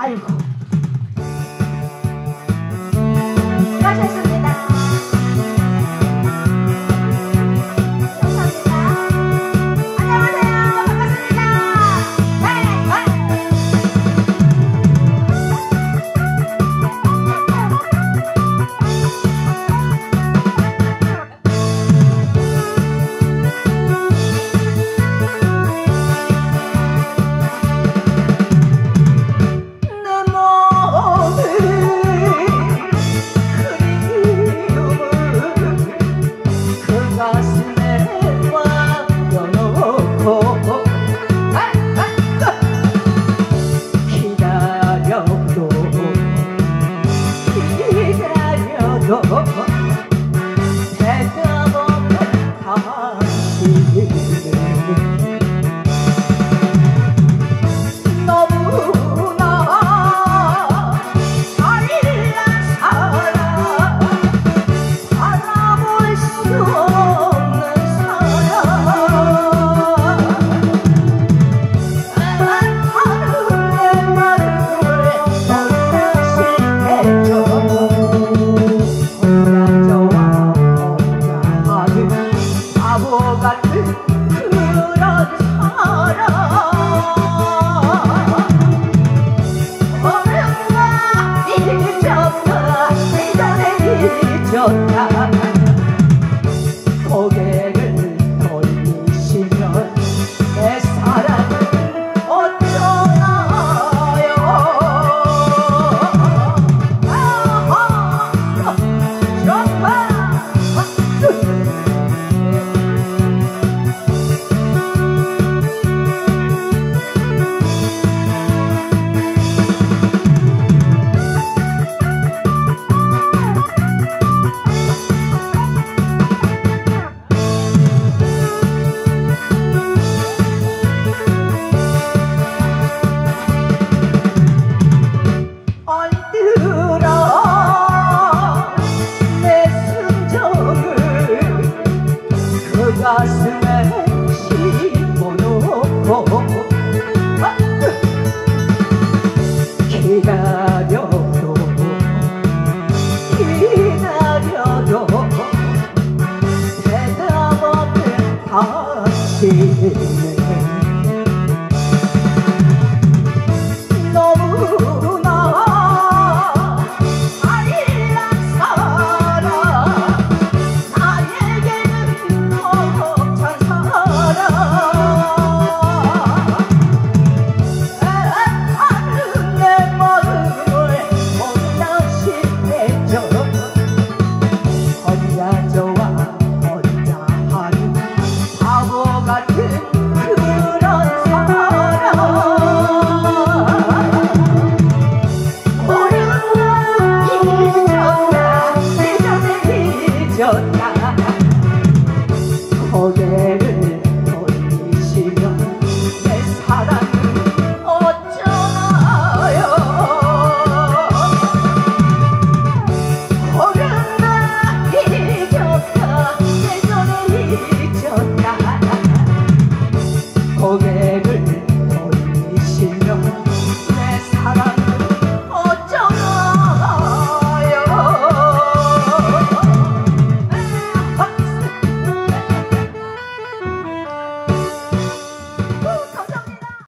algo. がすめしもの気が両方気が両方手玉で走る yo.